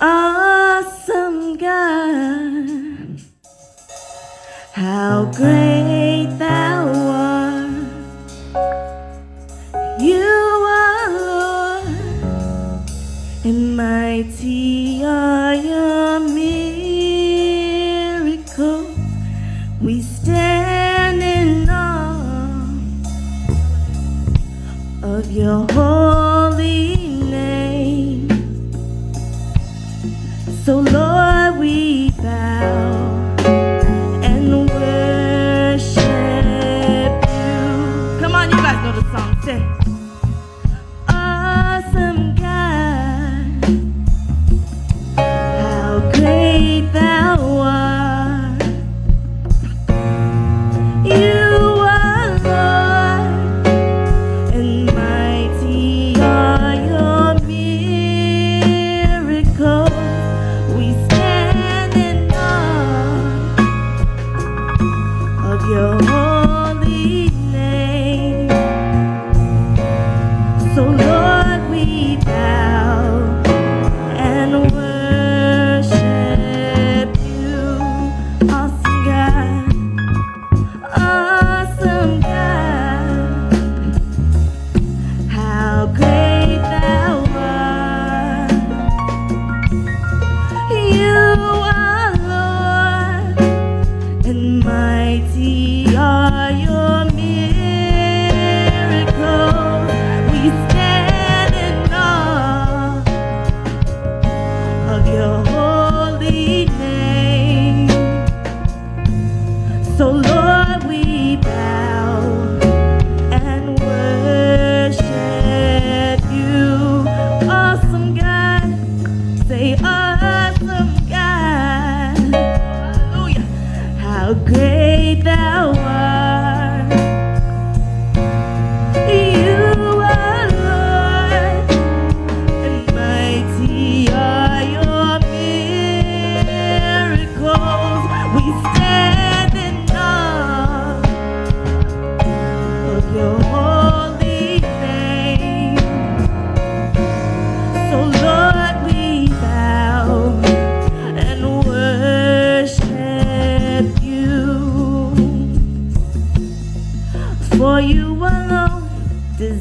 Awesome God, how great thou art. You are Lord, and mighty are your miracles. We stand in awe of your holy So, Lord,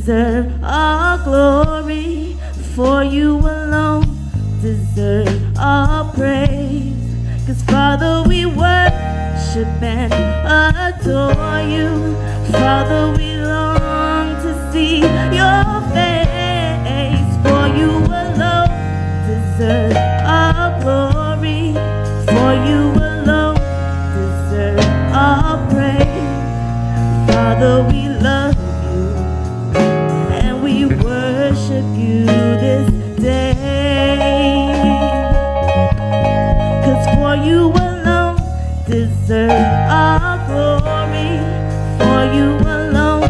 deserve all glory. For you alone deserve all praise. Cause Father, we worship and adore you. Father, we long to see your face. For you alone deserve all glory. For you alone deserve all praise. Father, we love worship you this day. Cause for you alone deserve all glory. For you alone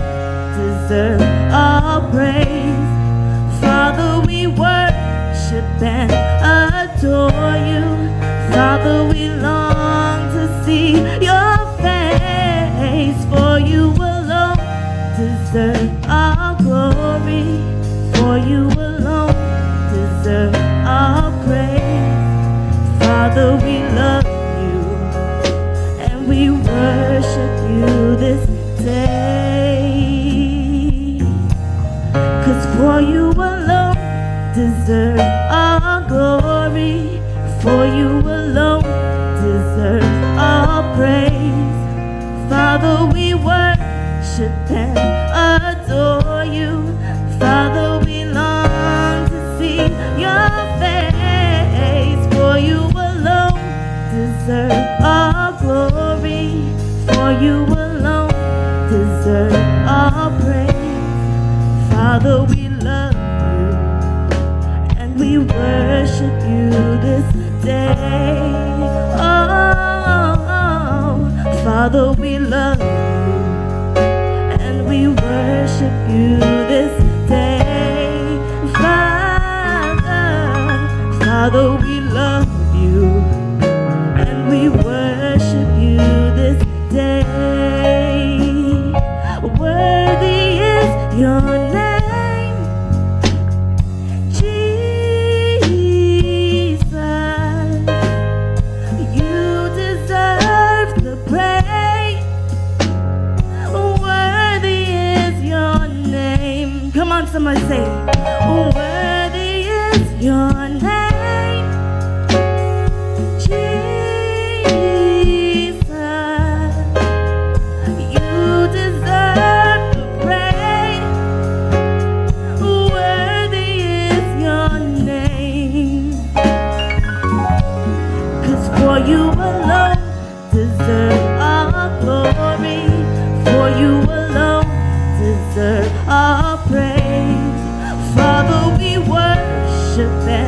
deserve all praise. Father, we worship and adore you. Father, we long to see your for you alone deserve all glory. For you alone deserve all praise. Father, we worship and adore you. Father, we long to see your face. For you alone deserve all glory. For you alone deserve all praise. Father, we worship you this day. Oh, Father, we love you and we worship you this day. Father, Father, we Some somebody say, oh, Worthy is your name, Jesus. You deserve praise. Worthy is your for you alone. worship and